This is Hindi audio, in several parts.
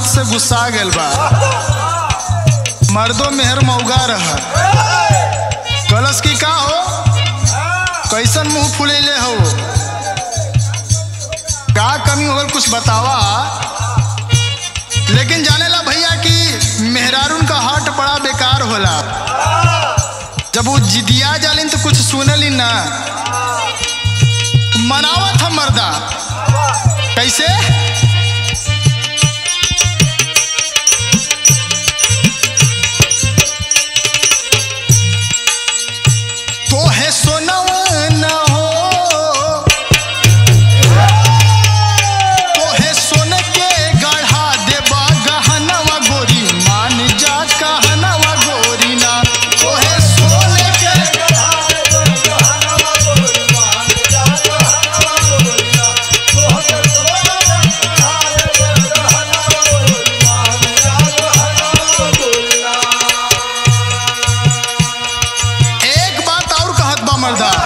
मर्द से गुस्सा गेल बा। मर्दो मेहर मौगा रह कलश की का हो? कैसन मुँह फुलेले हो? का कमी हो कुछ बतावा? लेकिन जाने ला भैया कि मेहरारून का हट बड़ा बेकार होला। जब वो जिदिया जालिन तो कुछ सुनलिन ना। मनावत हम मर्दा। कैसे? Marda.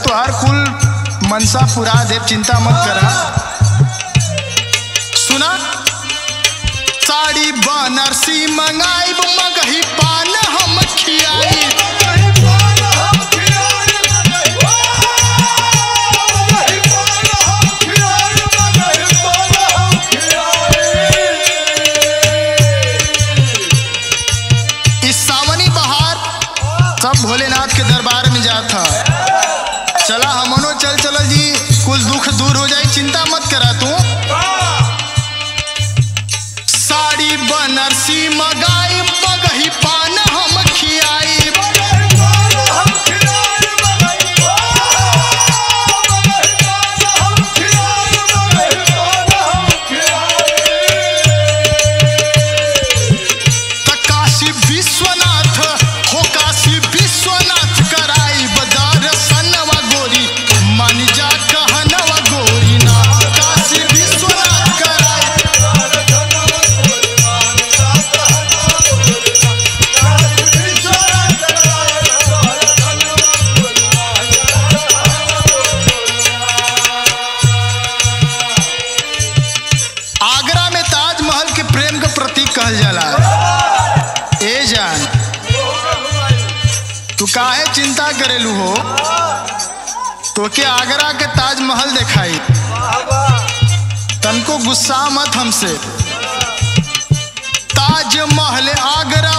अरे हर कुल मनसा पुरा, देव चिंता मत करा। सुना? साड़ी बनारसी मंगाई मगही पान। कहल जाला। ए जान, तू काहे चिंता करेलू हो? तो के आगरा के ताजमहल देखाई। तनको गुस्सा मत हमसे। ताजमहल आगरा